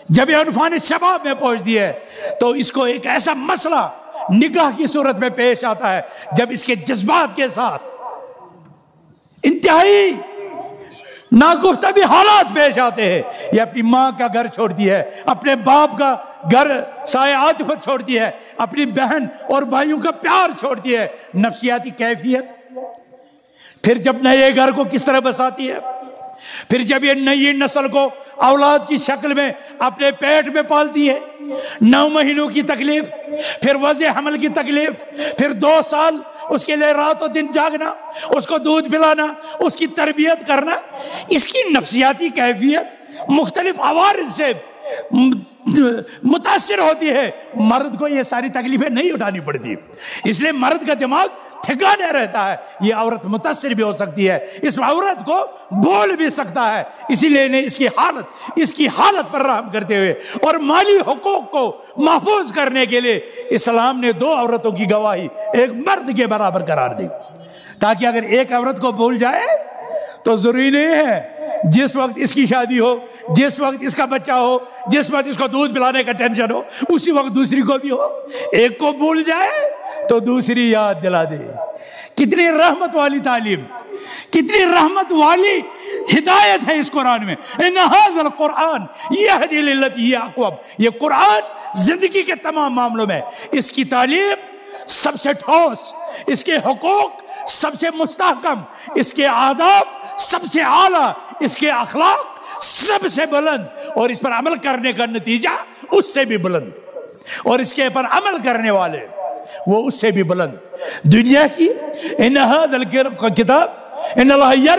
جب یہ عنفان شباب میں پہنچتی ہے تو اس کو ایک ایسا مسئلہ نگاہ کی صورت میں پیش آتا ہے جب اس کے جذبات کے ساتھ انتہائی ناگفتہ بھی حالات پیش آتے ہیں۔ یہ اپنی ماں کا گھر چھوڑتی ہے، اپنے باپ کا گھر سائے عاطفت چھوڑتی ہے، اپنی بہن اور بھائیوں کا پیار چھوڑتی ہے۔ نفسیاتی کیفیت۔ پھر جب نئے گھر کو کس طرح بساتی ہے؟ پھر جب یہ نئی نسل کو اولاد کی شکل میں اپنے پیٹ میں پالتی ہے۔ نو مہینوں کی تکلیف، پھر وضع حمل کی تکلیف، پھر دو سال اس کے لیے رات و دن جاگنا، اس کو دودھ پلانا، اس کی تربیت کرنا، اس کی نفسیاتی کیفیت مختلف عوارض سے متاثر ہوتی ہے۔ مرد کو یہ ساری تکلیفیں نہیں اٹھانی پڑتی۔ اس لیے مرد کا دماغ ٹھکانے رہتا ہے۔ یہ عورت متاثر بھی ہو سکتی ہے۔ اس عورت کو بول بھی سکتا ہے۔ اسی لیے اس کی حالت، اس کی حالت پر رحم کرتے ہوئے اور مالی حقوق کو محفوظ کرنے کے لیے اسلام نے دو عورتوں کی گواہی ایک مرد کے برابر قرار دی۔ تاکہ اگر ایک عورت کو بھول جائے تو ضروری نہیں ہے۔ جس وقت اس کی شادی ہو، جس وقت اس کا بچہ ہو، جس وقت اس کو دودھ پلانے کا ٹینشن ہو، اسی وقت دوسری کو بھی ہو۔ ایک کو بھول جائے تو دوسری یاد دلا دے۔ کتنی رحمت والی تعلیم، کتنی رحمت والی ہدایت ہے اس قرآن میں۔ قرآن یہ اقوام یہ قرآن زندگی کے تمام معاملوں میں اس کی تعلیم سب سے ٹھوس، اس کے حقوق سب سے مستحکم، اس کے آداب سب سے اعلیٰ، اس کے اخلاق سب سے بلند، اور اس پر عمل کرنے کا نتیجہ اس سے بھی بلند۔ اور اس کے پر عمل کرنے والے وہ اس سے بھی بلند۔ دنیا کی کتاب ان اللہ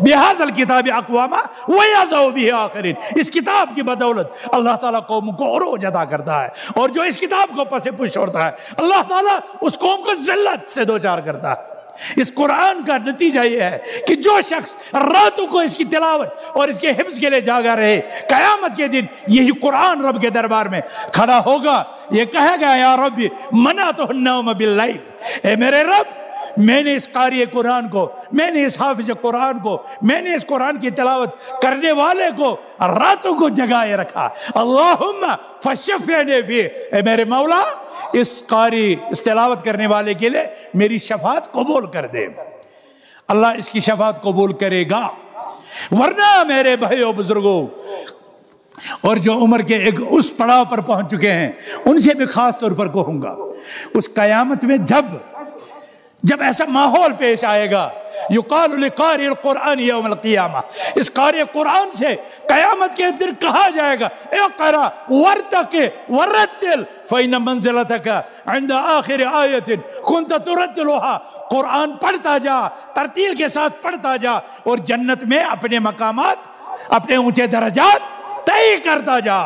بحاد الکتاب اقواما ویادو بھی آخرین اس کتاب کی بدولت اللہ تعالیٰ قوم کو عروج ادا کرتا ہے اور جو اس کتاب کو پسے پوچھ چھوڑتا ہے اللہ تعالیٰ اس قوم کو ذلت سے دوچار کرتا ہے۔ اس قرآن کا نتیجہ یہ ہے کہ جو شخص راتوں کو اس کی تلاوت اور اس کے حفظ کے لیے جاگا رہے، قیامت کے دن یہی قرآن رب کے دربار میں کھڑا ہوگا۔ یہ کہے گا یا رب منا تو النوم باللیل۔ اے میرے رب میں نے اس قاری قرآن کو، میں نے اس حافظ قرآن کو، میں نے اس قرآن کی تلاوت کرنے والے کو راتوں کو جگائے رکھا۔ اللہم فشفینے بھی۔ اے میرے مولا، اس قاری، اس تلاوت کرنے والے کے لیے میری شفاعت قبول کر دے۔ اللہ اس کی شفاعت قبول کرے گا۔ ورنہ میرے بھائیو بزرگوں اور جو عمر کے ایک اس پڑاؤ پر پہنچ چکے ہیں، ان سے بھی خاص طور پر کہوں گا۔ اس قیامت میں جب جب ایسا ماحول پیش آئے گا، یقال لقاری القرآن یوم القیامہ۔ اس قاری قرآن سے قیامت کے دن کہا جائے گا اقرا ورتق ورتل فین منزلتک عند آخر آیت کنت ترتلها۔ قرآن پڑھتا جا، ترتیل کے ساتھ پڑھتا جا اور جنت میں اپنے مقامات، اپنے اونچے درجات طے کرتا جا۔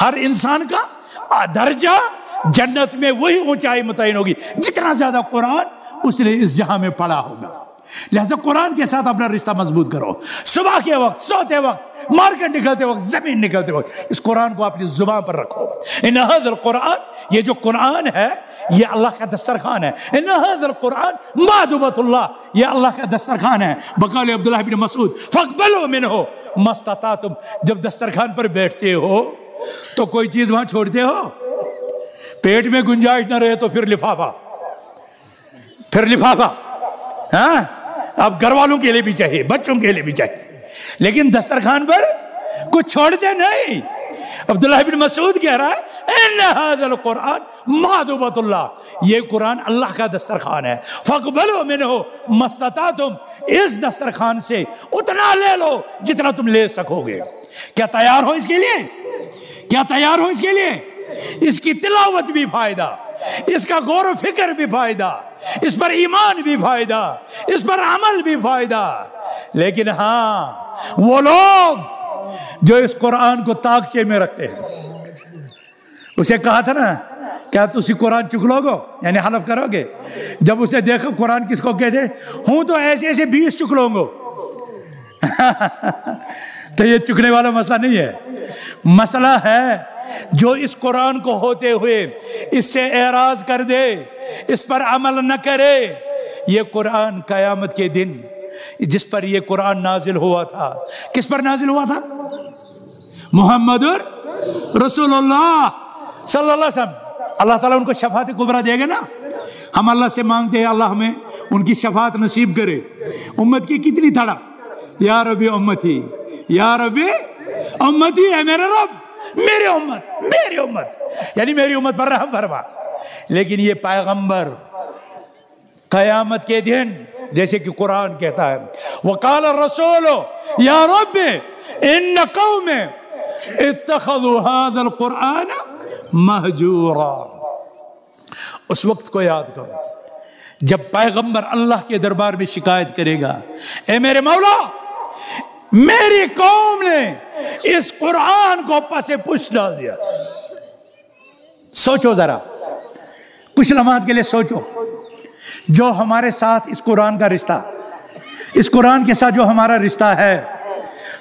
ہر انسان کا درجہ جنت میں وہی اونچائی متعین ہوگی۔ جتنا زیادہ قرآن اس نے اس جہاں میں پڑا ہوگا۔ لہذا قرآن کے ساتھ اپنا رشتہ مضبوط کرو۔ صبح کے وقت، سوتے وقت، مارکیٹ نکلتے وقت، زمین نکلتے وقت، اس قرآن کو اپنی زبان پر رکھو۔ ان القرآن، یہ جو قرآن ہے، یہ اللہ کا دسترخوان ہے۔ ان القرآن مادوبت اللہ، یہ اللہ کا دسترخوان ہے۔ بقال عبداللہ بن مسعود فقبلو من ہو مستطا تم جب دسترخوان پر بیٹھتے ہو، تو کوئی چیز وہاں چھوڑتے ہو؟ پیٹ میں گنجائش نہ رہے تو پھر لفافہ۔ پھر لفافہ۔ ہاں؟ اب گھر والوں کے لیے بھی چاہیے، بچوں کے لیے بھی چاہیے۔ لیکن دسترخوان پر کچھ چھوڑتے نہیں۔ عبداللہ بن مسعود کہہ رہا ہے القرآن مادوبت اللہ. یہ قرآن اللہ کا دسترخوان ہے۔ فقبلو منہو مستطاعتم اس دسترخوان سے اتنا لے لو جتنا تم لے سکو گے۔ کیا تیار ہو اس کے لیے؟ کیا تیار ہو اس کے لیے؟ اس کی تلاوت بھی فائدہ۔ اس کا غور و فکر بھی فائدہ، اس پر ایمان بھی فائدہ، اس پر عمل بھی فائدہ۔ لیکن ہاں وہ لوگ جو اس قرآن کو تاکچے میں رکھتے ہیں۔ اسے کہا تھا نا، کیا تسی قرآن چک لو گو یعنی حلف کرو گے۔ جب اسے دیکھا قرآن کس کو کہتے ہوں تو ایسے ایسے بیس چک لوں گو تو یہ چکنے والا مسئلہ نہیں ہے۔ مسئلہ ہے جو اس قرآن کو ہوتے ہوئے اس سے اعراض کر دے، اس پر عمل نہ کرے، یہ قرآن قیامت کے دن جس پر یہ قرآن نازل ہوا تھا۔ کس پر نازل ہوا تھا؟ محمد رسول اللہ صلی اللہ علیہ وسلم۔ اللہ تعالیٰ ان کو شفاعت قبرہ دے گا نا؟ ہم اللہ سے مانگتے ہیں، اللہ ہمیں ان کی شفاعت نصیب کرے۔ امت کی کتنی تھڑپ یا ربی امتی، یا ربی امتی ہے میرے رب۔ میری امت میری امت۔ یعنی میری امت پر رحم فرما۔ لیکن یہ پیغمبر قیامت کے دن، جیسے کہ قرآن کہتا ہے، وقال الرسول، یا رب، ان قوم اتخذوا هذا القرآن مہجورا اس وقت کو یاد کرو، جب پیغمبر اللہ کے دربار میں شکایت کرے گا، اے میرے مولا میری قوم نے اس قرآن کو پسے پش ڈال دیا۔ سوچو ذرا۔ کچھ لمحات کے لیے سوچو۔ جو ہمارے ساتھ اس قرآن کا رشتہ، اس قرآن کے ساتھ جو ہمارا رشتہ ہے،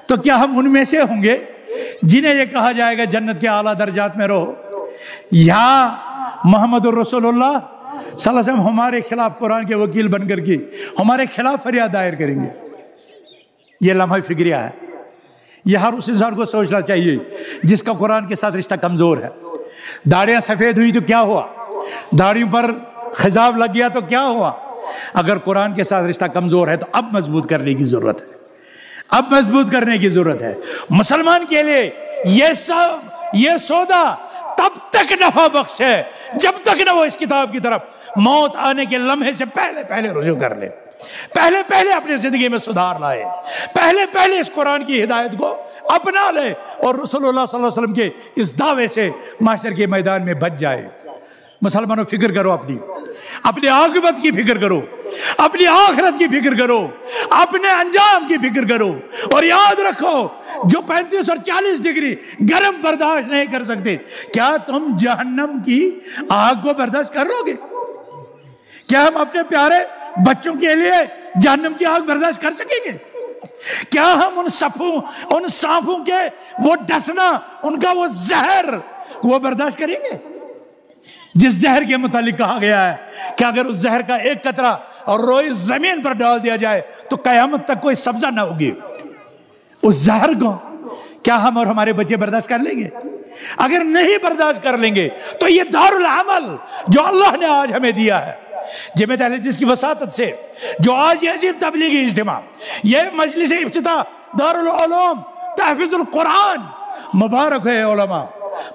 تو کیا ہم ان میں سے ہوں گے جنہیں یہ کہا جائے گا جنت کے اعلیٰ درجات میں رہو؟ یا محمد الرسول اللہ صلی اللہ علیہ وسلم ہمارے خلاف قرآن کے وکیل بن کر کے ہمارے خلاف فریاد دائر کریں گے؟ یہ لمحہ فکریہ ہے۔ یہ ہر اس انسان کو سوچنا چاہیے جس کا قرآن کے ساتھ رشتہ کمزور ہے۔ داڑیاں سفید ہوئی تو کیا ہوا؟ داڑیوں پر خزاب لگ گیا تو کیا ہوا؟ اگر قرآن کے ساتھ رشتہ کمزور ہے تو اب مضبوط کرنے کی ضرورت ہے۔ اب مضبوط کرنے کی ضرورت ہے۔ مسلمان کے لیے یہ سب، یہ سودا تب تک نفع بخش ہے جب تک نہ وہ اس کتاب کی طرف موت آنے کے لمحے سے پہلے پہلے رجوع کر لے۔ پہلے پہلے اپنی زندگی میں سدھار لائے۔ پہلے پہلے اس قرآن کی ہدایت کو اپنا لے اور رسول اللہ صلی اللہ علیہ وسلم کے اس دعوے سے معاشر کے میدان میں بچ جائے۔ مسلمانوں، فکر کرو اپنی۔ اپنی عاقبت کی فکر کرو۔ اپنی آخرت کی فکر کرو۔ اپنے انجام کی فکر کرو۔ اور یاد رکھو، جو پینتیس اور چالیس ڈگری گرم برداشت نہیں کر سکتے، کیا تم جہنم کی آگ کو برداشت کر لو گے کیا ہم اپنے پیارے بچوں کے لیے جہنم کی آگ برداشت کر سکیں گے؟ کیا ہم ان صفوں، ان صافوں کے وہ ڈسنا، ان کا وہ زہر، وہ برداشت کریں گے؟ جس زہر کے متعلق کہا گیا ہے کہ اگر اس زہر کا ایک قطرہ اور روئی زمین پر ڈال دیا جائے تو قیامت تک کوئی سبزہ نہ ہوگی اس زہر کو کیا ہم اور ہمارے بچے برداشت کر لیں گے؟ اگر نہیں برداشت کر لیں گے تو یہ دار العمل جو اللہ نے آج ہمیں دیا ہے جمع جس کی وساطت سے، جو آج یہ عظیم تبلیغی اجتماع، یہ مجلس افتتاح دار العلوم تحفظ القرآن، مبارک ہے علماء،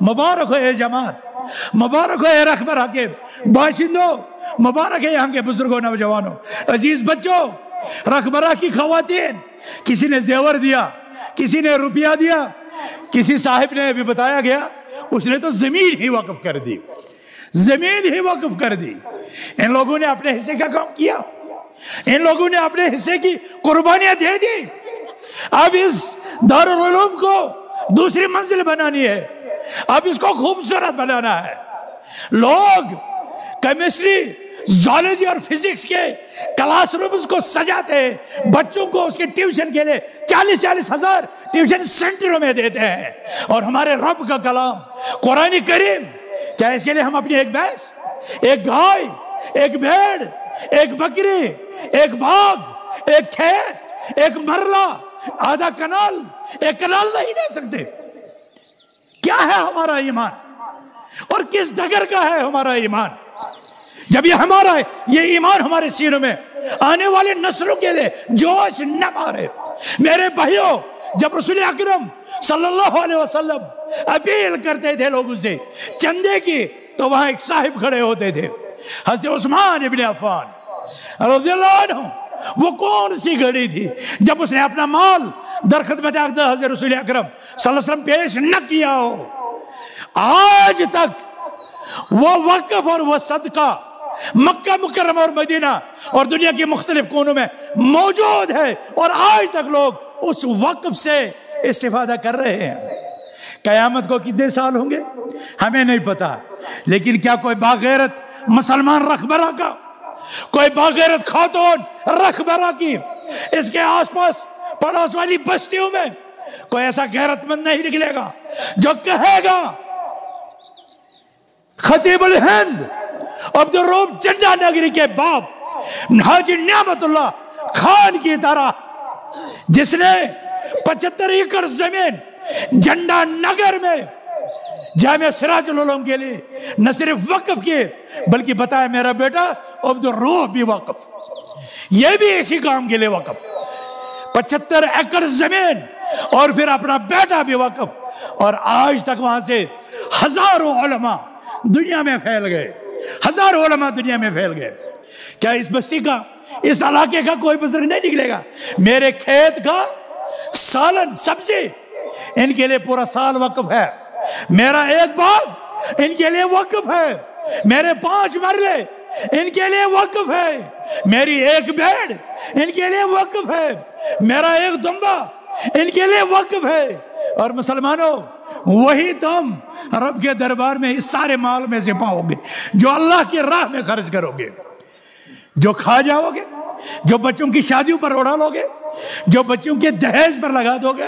مبارک ہے جماعت، مبارک ہے رقبر حکیم باشندوں، مبارک ہے یہاں کے بزرگوں، نوجوانوں، عزیز بچوں رقبرہ کی خواتین، کسی نے زیور دیا، کسی نے روپیہ دیا، کسی صاحب نے ابھی بتایا گیا، اس نے تو زمین ہی وقف کر دی۔ زمین ہی وقف کر دی۔ ان لوگوں نے اپنے حصے کا کام کیا۔ ان لوگوں نے اپنے حصے کی قربانیاں دے دی۔ اب اس دارالعلوم کو دوسری منزل بنانی ہے۔ اب اس کو خوبصورت بنانا ہے۔ لوگ کیمسٹری، زالوجی اور فزکس کے کلاس رومز کو سجاتے ہیں۔ بچوں کو اس کے ٹیوشن کے لیے چالیس چالیس ہزار ٹیوشن سینٹروں میں دیتے ہیں۔ اور ہمارے رب کا کلام، قرآن کریم کیا اس کے لیے ہم اپنی ایک بھینس، ایک گائے، ایک بھیڑ، ایک بکری، ایک باغ، ایک کھیت، ایک مرلہ، آدھا کنال، ایک کنال نہیں دے سکتے۔ کیا ہے ہمارا ایمان؟ اور کس ڈگر کا ہے ہمارا ایمان؟ جب یہ ہمارا ہے، یہ ایمان ہمارے سینوں میں آنے والے نسلوں کے لیے جوش نہ مارے۔ میرے بھائیوں، جب رسول اکرم صلی اللہ علیہ وسلم اپیل کرتے تھے لوگوں سے۔ چندے کی تو وہاں ایک صاحب کھڑے ہوتے تھے۔ حضرت عثمان ابن عفان رضی اللہ عنہ، وہ کون سی گھڑی تھی؟ جب اس نے اپنا مال در خدمت حضرت رسول اکرم صلی اللہ علیہ وسلم پیش نہ کیا ہو۔ آج تک وہ وقف اور وہ صدقہ مکہ مکرم اور مدینہ اور دنیا کی مختلف کونوں میں موجود ہے۔ اور آج تک لوگ اس وقف سے استفادہ کر رہے ہیں۔ قیامت کو کتنے سال ہوں گے؟ ہمیں نہیں پتا۔ لیکن کیا کوئی باغیرت مسلمان رخبرہ کا؟ کوئی باغیرت خاتون رخبرہ کی؟ اس کے آس پاس پڑوس والی بستیوں میں کوئی ایسا غیرت مند نہیں نکلے گا جو کہے گا، خطیب الہند، عبد الروب جنڈا نگری کے باپ، حاجی نعمت اللہ خان کی طرح، جس نے پچہتر ایکڑ زمین جنڈا نگر میں، جامعہ سراج العلوم کے لیے نہ صرف وقف کیے، بلکہ بتایا میرا بیٹا عبد الروح بھی وقف۔ یہ بھی اسی کام کے لیے وقف۔ پچہتر ایکڑ زمین اور پھر اپنا بیٹا بھی وقف۔ اور آج تک وہاں سے ہزاروں علماء دنیا میں پھیل گئے۔ ہزاروں علماء دنیا میں پھیل گئے۔ کیا اس بستی کا، اس علاقے کا کوئی بزرگ نہیں نکلے گا؟ میرے کھیت کا سالن سبزی ان کے لیے پورا سال وقف ہے۔ میرا ایک باغ ان کے لیے وقف ہے۔ میرے پانچ مرلے ان کے لیے وقف ہے۔ میری ایک بیڑ ان کے لیے وقف ہے۔ میرا ایک دمبا ان کے لیے وقف ہے۔ اور مسلمانوں، وہی تم رب کے دربار میں اس سارے مال میں سے پاؤ گے جو اللہ کی راہ میں خرچ کرو گے جو کھا جاؤ گے جو بچوں کی شادیوں پر اڑا لو گے جو بچوں کے دہیج پر لگا دو گے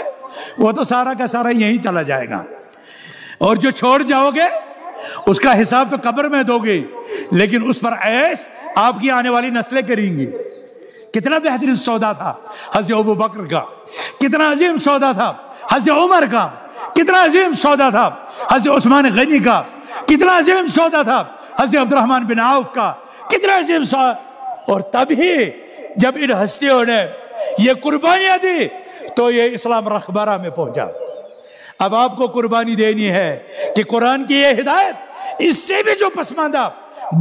وہ تو سارا کا سارا یہی چلا جائے گا۔ اور جو چھوڑ جاؤ گے، اس کا حساب تو قبر میں دو گے، لیکن اس پر عیش آپ کی آنے والی نسلیں کریں گی کتنا بہترین سودا تھا حضرت ابو بکر کا، کتنا عظیم سودا تھا حضرت عمر کا، کتنا عظیم سودا تھا حضرت عثمان غنی کا، کتنا عظیم سودا تھا حضرت عبد الرحمن بن عوف کا، کتنا عظیم سودا۔ اور تبھی جب ان ہستیوں نے یہ قربانیاں دی تو یہ اسلام رخبارہ میں پہنچا۔ اب آپ کو قربانی دینی ہے کہ قرآن کی یہ ہدایت، اس سے بھی جو پسماندہ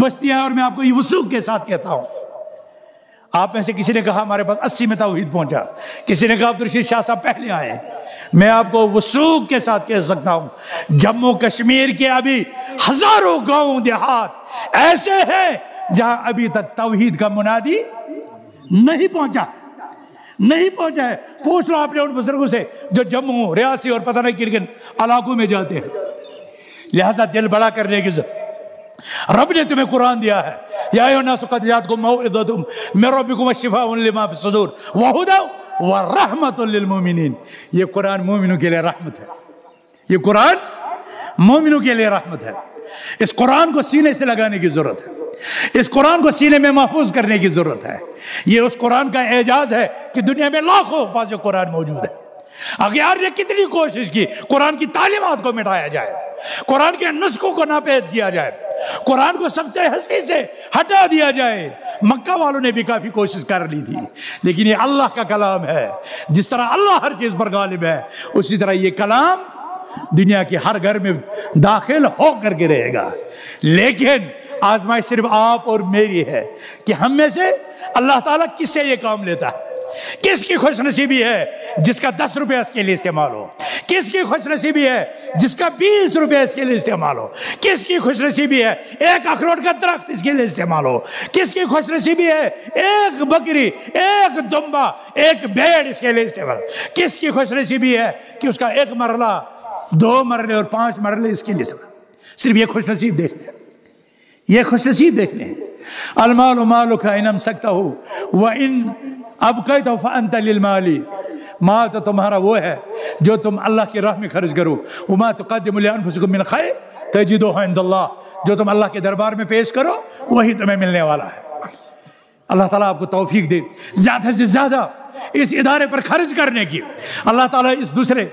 بستیاں اور میں آپ کو یہ وسوخ کے ساتھ کہتا ہوں۔ آپ میں سے کسی نے کہا ہمارے پاس اسی میں توحید پہنچا۔ کسی نے کہا عبدالرشید شاہ صاحب پہلے آئے میں آپ کو وسوخ کے ساتھ کہہ سکتا ہوں۔ جموں کشمیر کے ابھی ہزاروں گاؤں دیہات ایسے ہیں جہاں ابھی تک توحید کا منادی نہیں پہنچا۔ نہیں پہنچا ہے۔ پوچھ لو آپ نے ان بزرگوں سے جو جموں، ریاسی اور پتہ نہیں کن علاقوں میں جاتے ہیں۔ لہذا دل بڑا کرنے کی ضرورت۔ رب نے تمہیں قرآن دیا ہے۔ یا ایو الناس قد جاءتکم موعظۃ من ربکم وشفاء لما فی الصدور وہدى ورحمۃ للمؤمنین۔ یہ قرآن مومنوں کے لیے رحمت ہے۔ یہ قرآن مومنوں کے لیے رحمت ہے۔ اس قرآن کو سینے سے لگانے کی ضرورت ہے۔ اس قرآن کو سینے میں محفوظ کرنے کی ضرورت ہے۔ یہ اس قرآن کا اعجاز ہے کہ دنیا میں لاکھوں حفاظ قرآن موجود ہے اغیار نے کتنی کوشش کی قرآن کی تعلیمات کو مٹایا جائے، قرآن کے نسخوں کو ناپید کیا جائے، قرآن کو سخت ہستی سے ہٹا دیا جائے۔ مکہ والوں نے بھی کافی کوشش کر لی تھی، لیکن یہ اللہ کا کلام ہے۔ جس طرح اللہ ہر چیز پر غالب ہے، اسی طرح یہ کلام دنیا کے ہر گھر میں داخل ہو کر کے رہے گا۔ لیکن آزمائش صرف آپ اور میری ہے کہ ہم میں سے اللہ تعالیٰ کس سے یہ کام لیتا ہے؟ کس کی خوش نصیبی ہے جس کا دس روپے اس کے لیے استعمال ہو؟ کس کی خوش نصیبی ہے جس کا بیس روپے اس کے لیے استعمال ہو؟ کس کی خوش نصیبی ہے ایک اخروٹ کا درخت اس کے لیے استعمال ہو؟ کس کی خوش نصیبی ہے ایک بکری، ایک دمبا، ایک بیڑ اس کے لیے استعمال کس کی خوش نصیبی ہے کہ اس کا ایک مرلہ، دو مرلے اور پانچ مرلے اس کے لیے استعمال صرف یہ خوش نصیب دیکھ لیں۔ یہ خوش نصیب دیکھ لیں۔ المال مالو کا انم سکتا ہو۔ وہ ان اب کہ تو فانت للمالی۔ مال تو تمہارا وہ ہے جو تم اللہ کی راہ میں خرچ کرو۔ وما تقدم لانفسکم من خیر تجدوہ عند اللہ جو تم اللہ کے دربار میں پیش کرو، وہی تمہیں ملنے والا ہے۔ اللہ تعالیٰ آپ کو توفیق دے۔ زیادہ سے زیادہ اس ادارے پر خرچ کرنے کی۔ اللہ تعالیٰ اس دوسرے،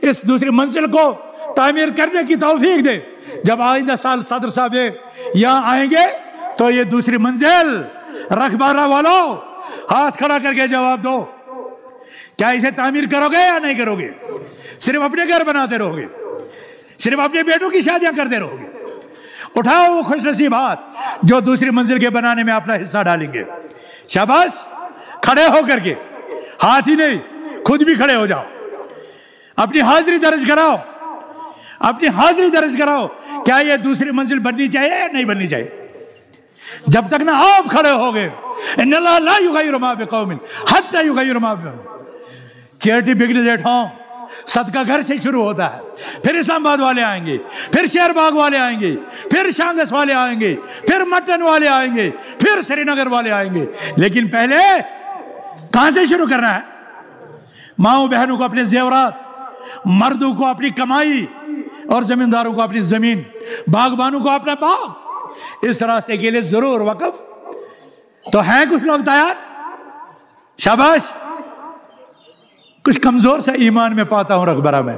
اس دوسری منزل کو تعمیر کرنے کی توفیق دے۔ جب آئندہ سال صدر صاحب یہاں آئیں گے تو یہ دوسری منزل رکھ بارہ والوں ہاتھ کھڑا کر کے جواب دو۔ کیا اسے تعمیر کرو گے یا نہیں کرو گے؟ صرف اپنے گھر بناتے رہو گے، صرف اپنے بیٹوں کی شادیاں کرتے رہو گے۔ اٹھاؤ وہ خوش نصیب ہاتھ جو دوسری منزل کے بنانے میں اپنا حصہ ڈالیں گے۔ شاباش، کھڑے ہو کر کے۔ ہاتھ ہی نہیں، خود بھی کھڑے ہو جاؤ۔ اپنی حاضری درج کراؤ۔ اپنی حاضری درج کراؤ۔ کیا یہ دوسری منزل بننی چاہیے یا نہیں بننی چاہیے؟ جب تک نہ آپ کھڑے ہو گئے چیریٹی بگنز ایٹ ہوم صدقہ گھر سے شروع ہوتا ہے۔ پھر اسلام آباد والے آئیں گے، پھر شیر باغ والے آئیں گے، پھر شانگس والے آئیں گے، پھر مٹن والے آئیں گے، پھر سری نگر والے آئیں گے۔ لیکن پہلے کہاں سے شروع کرنا ہے؟ ماؤں بہنوں کو اپنے زیورات، مردوں کو اپنی کمائی اور زمینداروں کو اپنی زمین، باغبانوں کو اپنا باغ۔ اس راستے کے لیے ضرور وقف۔ تو ہیں کچھ لوگ تیار؟ شاباش، کچھ کمزور سا ایمان میں پاتا ہوں رقبرہ میں۔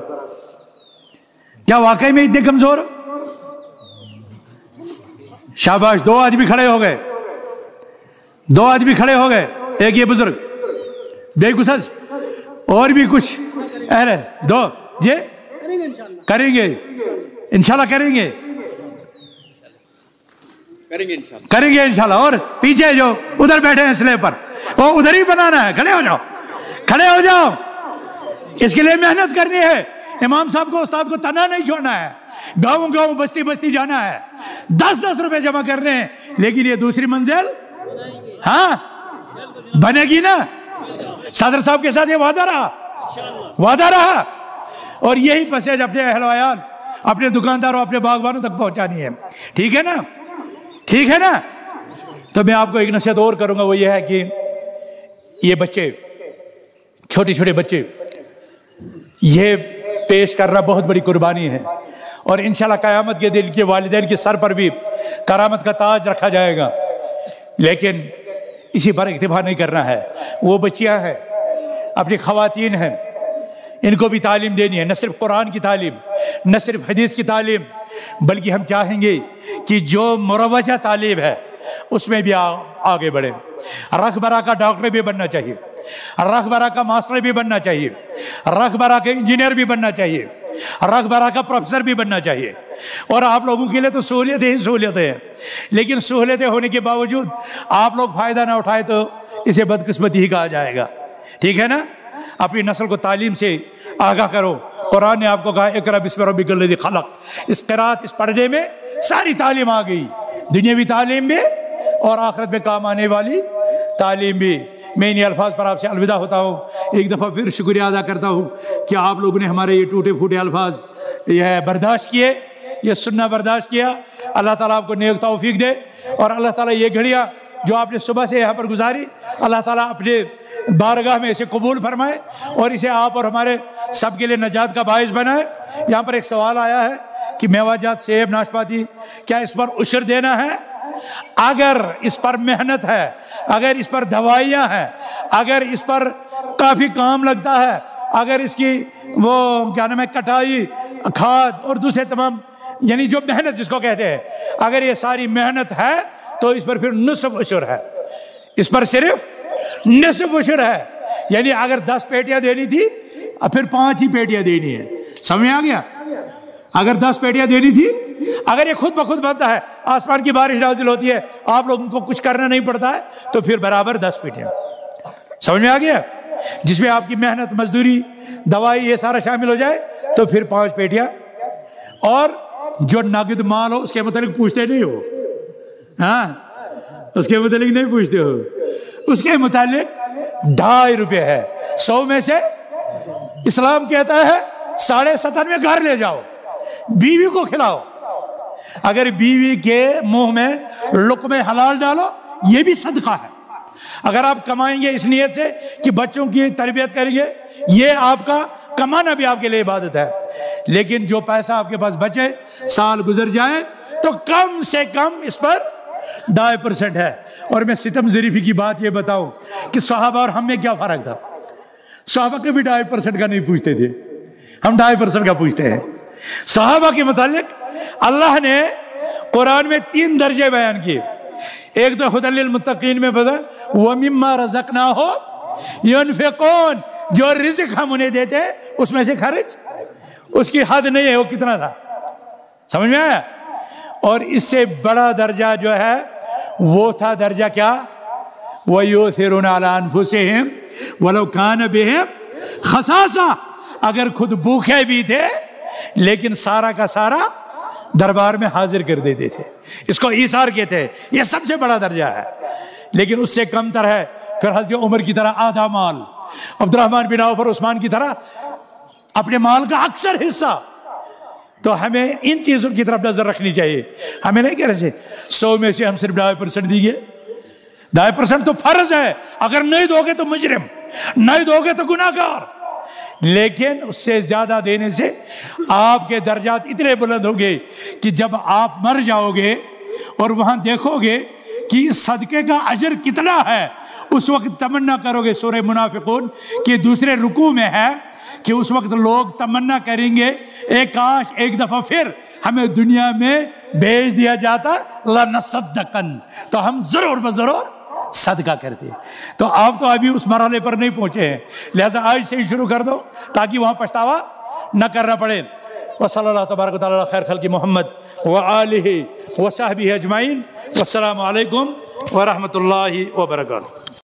کیا واقعی میں اتنے کمزور شاباش، دو آدمی کھڑے ہو گئے۔ دو آدمی کھڑے ہو گئے۔ ایک یہ بزرگ، بے گسس، اور بھی کچھ۔ اہل، دو۔ جی کریں گے انشاءاللہ؟ کریں گے۔ کریں گے۔ انشاءاللہ۔ اور پیچھے جو ادھر بیٹھے ہیں اسلحے پر۔ وہ ادھر ہی بنانا ہے۔ کھڑے ہو جاؤ۔ کھڑے ہو جاؤ۔ اس کے لیے محنت کرنی ہے۔ امام صاحب کو استاد کو تنا نہیں چھوڑنا ہے۔ گاؤں گاؤں بستی بستی جانا ہے۔ دس دس روپے جمع کرنے ہیں۔ لیکن یہ دوسری منزل؟ ہاں؟ بنے گی نا؟ صدر صاحب کے ساتھ یہ وعدہ رہا۔ وعدہ رہا۔ اور یہی پسیج اپنے اہل ویال اپنے دکانداروں، اپنے باغبانوں تک پہنچانی ہے۔ ٹھیک ہے نا؟ ٹھیک ہے نا؟ تو میں آپ کو ایک نصیحت اور کروں گا، وہ یہ ہے کہ یہ بچے، چھوٹے چھوٹے بچے، یہ پیش کرنا بہت بڑی قربانی ہے۔ اور انشاءاللہ قیامت کے دن کے والدین کے سر پر بھی کرامت کا تاج رکھا جائے گا۔ لیکن اسی پر اکتفا نہیں کرنا ہے۔ وہ بچیاں ہیں، اپنی خواتین ہیں۔ ان کو بھی تعلیم دینی ہے، نہ صرف قرآن کی تعلیم، نہ صرف حدیث کی تعلیم، بلکہ ہم چاہیں گے کہ جو مروجہ تعلیم ہے، اس میں بھی آگے بڑھیں۔ رکھ برا کا ڈاکٹر بھی بننا چاہیے، رکھ برا کا ماسٹر بھی بننا چاہیے، رکھ برا کا انجینئر بھی بننا چاہیے، رکھ برا کا پروفیسر بھی بننا چاہیے۔ اور آپ لوگوں کے لیے تو سہولیتیں ہی سہولیتیں ہیں، لیکن سہولیتیں ہونے کے باوجود آپ لوگ فائدہ نہ اٹھائے تو اسے بدقسمتی ہی کہا جائے گا۔ ٹھیک ہے نا؟ اپنی نسل کو تعلیم سے آگاہ کرو۔ قرآن نے آپ کو کہا اقرا بسم ربک الذی خلق۔ اس قرات اس پردے میں ساری تعلیم آ گئی۔ دنیاوی تعلیم بھی اور آخرت میں کام آنے والی تعلیم بھی میں انہیں الفاظ پر آپ سے الوداع ہوتا ہوں۔ ایک دفعہ پھر شکریہ ادا کرتا ہوں کہ آپ لوگوں نے ہمارے یہ ٹوٹے پھوٹے الفاظ یہ برداشت کیے، یہ سننا برداشت کیا۔ اللہ تعالیٰ آپ کو نیک توفیق دے اور اللہ تعالیٰ یہ گھڑیاں جو آپ نے صبح سے یہاں پر گزاری، اللہ تعالیٰ اپنے بارگاہ میں اسے قبول فرمائے اور اسے آپ اور ہمارے سب کے لیے نجات کا باعث بنائے۔ یہاں پر ایک سوال آیا ہے کہ میوہ جات سیب ناشپاتی، کیا اس پر عشر دینا ہے؟ اگر اس پر محنت ہے، اگر اس پر دوائیاں ہیں، اگر اس پر کافی کام لگتا ہے، اگر اس کی وہ کیا نام ہے، کٹائی، کھاد اور دوسرے تمام یعنی جو محنت جس کو کہتے ہیں، اگر یہ ساری محنت ہے تو اس پر پھر نصف عشر ہے۔ اس پر صرف نصف عشر ہے۔ یعنی اگر دس پیٹیاں دینی تھی پھر پانچ ہی پیٹیاں دینی ہے سمجھ آ گیا؟ اگر دس پیٹیاں دینی تھی، اگر یہ خود بخود بنتا ہے، آسمان کی بارش نازل ہوتی ہے، آپ لوگوں کو کچھ کرنا نہیں پڑتا ہے، تو پھر برابر دس پیٹیاں۔ سمجھ میں آ گیا؟ جس میں آپ کی محنت، مزدوری، دوائی، یہ سارا شامل ہو جائے، تو پھر پانچ پیٹیاں۔ اور جو نقد مال ہو، اس کے متعلق پوچھتے نہیں ہو۔ ہاں؟ اس کے متعلق نہیں پوچھتے ہو؟ اس کے متعلق ڈھائی روپے ہے۔ سو میں سے اسلام کہتا ہے ساڑھے ستر میں گھر لے جاؤ، بیوی کو کھلاؤ۔ اگر بیوی کے منہ میں لک میں حلال ڈالو، یہ بھی صدقہ ہے۔ اگر آپ کمائیں گے اس نیت سے کہ بچوں کی تربیت کریں گے، یہ آپ کا کمانا بھی آپ کے لیے عبادت ہے۔ لیکن جو پیسہ آپ کے پاس بچے، سال گزر جائے تو کم سے کم اس پر ڈھائی پرسنٹ ہے۔ اور میں ستم ظریفی کی بات یہ بتاؤں کہ صحابہ اور ہم میں کیا فرق تھا؟ صحابہ کے بھی ڈھائی پرسنٹ کا نہیں پوچھتے تھے۔ ہم ڈھائی پرسنٹ کا پوچھتے ہیں۔ صحابہ کے متعلق اللہ نے قرآن میں تین درجے بیان کیے۔ ایک تو خد المتقین میں پتا، وہ مما رزق نہ ہو ينفقون جو رزق ہم انہیں دیتے ہیں، اس میں سے خرچ۔ اس کی حد نہیں ہے، وہ کتنا تھا؟ سمجھ میں آیا؟ اور اس سے بڑا درجہ جو ہے وہ تھا درجہ کیا؟ وَيُوثِرُونَ عَلَىٰ أَنفُسِهِمْ وَلَوْ كَانَ بِهِمْ خَسَاسَ اگر خود بھوکے بھی تھے، لیکن سارا کا سارا دربار میں حاضر کر دیتے تھے۔ اس کو ایسار کہتے ہیں۔ یہ سب سے بڑا درجہ ہے۔ لیکن اس سے کم تر ہے۔ پھر حضرت عمر کی طرح آدھا مال عبد الرحمن بن عوف اور عثمان کی طرح اپنے مال کا اکثر حصہ تو ہمیں ان چیزوں کی طرف نظر رکھنی چاہیے۔ ہمیں نہیں کہنا چاہیے جی، سو میں سے ہم صرف ڈھائی پرسنٹ دیجیے ڈھائی پرسنٹ تو فرض ہے۔ اگر نہیں دو گے تو مجرم۔ نہیں دو گے تو گناہ گار لیکن اس سے زیادہ دینے سے آپ کے درجات اتنے بلند ہوں گے کہ جب آپ مر جاؤ گے اور وہاں دیکھو گے کہ صدقے کا اجر کتنا ہے، اس وقت تمنا کرو گے سورہ منافقون کہ دوسرے رکو میں ہے۔ کہ اس وقت لوگ تمنا کریں گے، ایک کاش، ایک دفعہ پھر ہمیں دنیا میں بھیج دیا جاتا، لنصدقن۔ تو ہم ضرور بضرور صدقہ کرتے۔ تو آپ تو ابھی اس مرحلے پر نہیں پہنچے ہیں۔ لہٰذا آج سے ہی شروع کر دو تاکہ وہاں پچھتاوا نہ کرنا پڑے۔ وہ صلی اللہ تبارک و تعالیٰ خیر خلق محمد و علیہ و صاحب اجمعین۔ السلام علیکم ورحمۃ اللہ وبرکاتہ۔